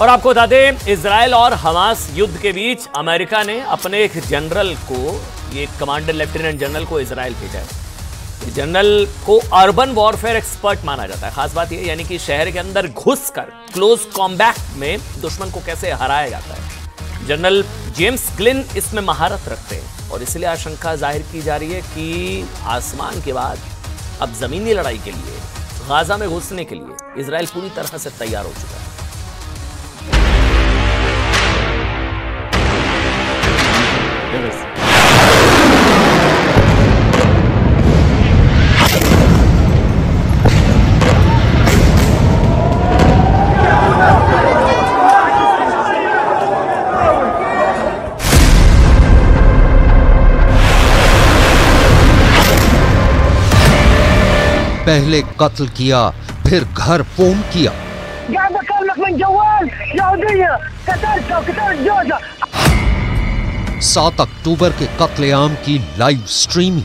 और आपको बता दें इसराइल और हमास युद्ध के बीच अमेरिका ने अपने एक जनरल को, ये कमांडर लेफ्टिनेंट जनरल को इसराइल भेजा है। जनरल को अर्बन वॉरफेयर एक्सपर्ट माना जाता है। खास बात यह यानी कि शहर के अंदर घुसकर, क्लोज कॉम्बैक्ट में दुश्मन को कैसे हराया जाता है। जनरल जेम्स ग्लिन इसमें महारत रखते हैं और इसलिए आशंका ज़ाहिर की जा रही है कि आसमान के बाद अब जमीनी लड़ाई के लिए, गाजा में घुसने के लिए इसराइल पूरी तरह से तैयार हो चुका है। पहले कत्ल किया फिर घर फ़ोन किया। सात अक्टूबर के कत्लेआम की लाइव स्ट्रीमिंग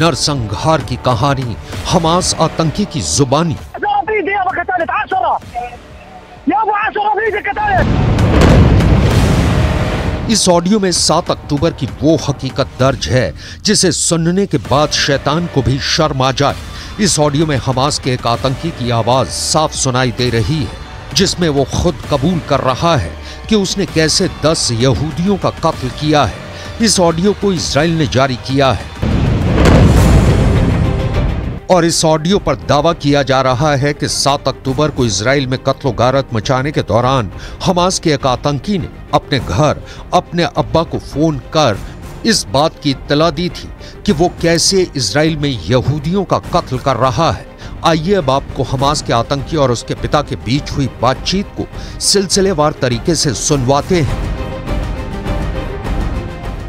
नरसंहार की कहानी, हमास आतंकी की जुबानी। इस ऑडियो में सात अक्टूबर की वो हकीकत दर्ज है, जिसे सुनने के बाद शैतान को भी शर्म आ जाए। इस ऑडियो में हमास के एक आतंकी की आवाज़ साफ़ सुनाई दे रही है। जिसमें वो खुद कबूल कर रहा है कि उसने कैसे दस यहूदियों का कत्ल किया है। इस ऑडियो को इसराइल ने जारी किया है। और इस ऑडियो पर दावा किया जा रहा है कि 7 अक्टूबर को इसराइल में कत्लो गारत मचाने के दौरान हमास के एक आतंकी ने अपने घर, अपने अब्बा को फ़ोन कर इस बात की इतला दी थी कि वो कैसे इसराइल में यहूदियों का कत्ल कर रहा है। आइए अब आपको हमास के आतंकी और उसके पिता के बीच हुई बातचीत को सिलसिलेवार तरीके से सुनवाते हैं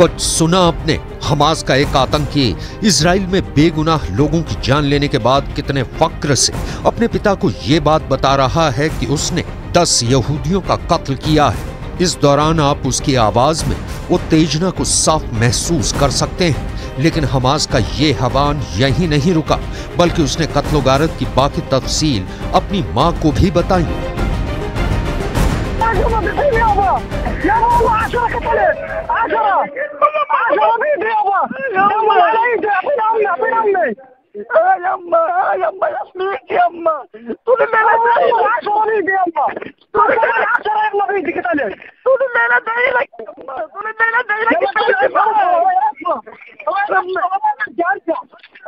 कुछ सुना आपने हमास का एक आतंकी इसराइल में बेगुनाह लोगों की जान लेने के बाद कितने फक्र से अपने पिता को ये बात बता रहा है कि उसने दस यहूदियों का कत्ल किया है। इस दौरान आप उसकी आवाज़ में उत्तेजना को साफ़ महसूस कर सकते हैं लेकिन हमास का ये हवान यही नहीं रुका बल्कि उसने कत्लो गारत की बाकी तफसील अपनी माँ को भी बताई। आशरा, आशरा, आशरा,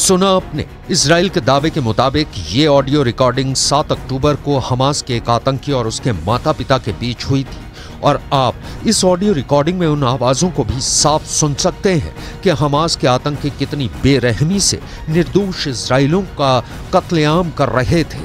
सुना आपने इसराइल के दावे के मुताबिक ये ऑडियो रिकॉर्डिंग 7 अक्टूबर को हमास के एक आतंकी और उसके माता पिता के बीच हुई थी और आप इस ऑडियो रिकॉर्डिंग में उन आवाजों को भी साफ सुन सकते हैं कि हमास के आतंकी कितनी बेरहमी से निर्दोष इसराइलों का कत्लेआम कर रहे थे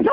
10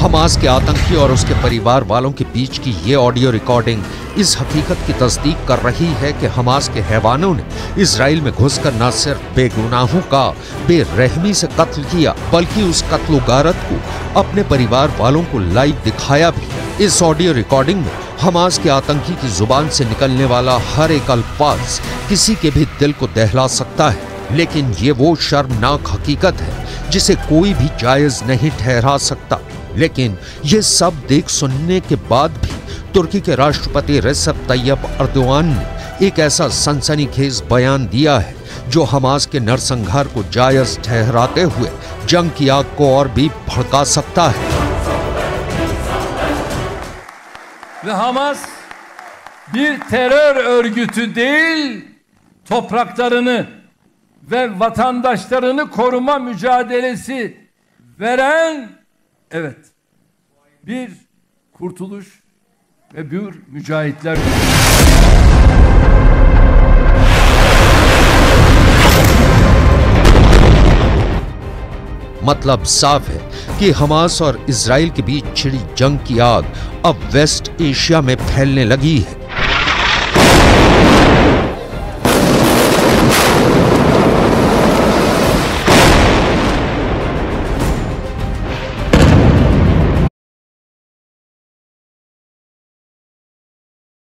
हमास के आतंकी और उसके परिवार वालों के बीच की ये ऑडियो रिकॉर्डिंग इस हकीकत की तस्दीक कर रही है कि हमास के हैवानों ने इसराइल में घुसकर न सिर्फ बेगुनाहों का बेरहमी से कत्ल किया बल्कि उस कत्ल गारत को अपने परिवार वालों को लाइव दिखाया भी इस ऑडियो रिकॉर्डिंग में हमास के आतंकी की ज़ुबान से निकलने वाला हर एक अल्फाज किसी के भी दिल को दहला सकता है, लेकिन ये वो शर्मनाक हकीकत है जिसे कोई भी जायज़ नहीं ठहरा सकता। लेकिन ये सब देख सुनने के बाद भी तुर्की के राष्ट्रपति रेसप तैयब अर्दवान ने एक ऐसा सनसनीखेज बयान दिया है जो हमास के नरसंहार को जायज़ ठहराते हुए जंग की आग को और भी भड़का सकता है। Ve Hamas bir terör örgütü değil, topraklarını ve vatandaşlarını koruma mücadelesi veren evet bir kurtuluş ve bir mücahitler मतलब साफ़ है कि हमास और इसराइल के बीच छिड़ी जंग की आग अब वेस्ट एशिया में फैलने लगी है।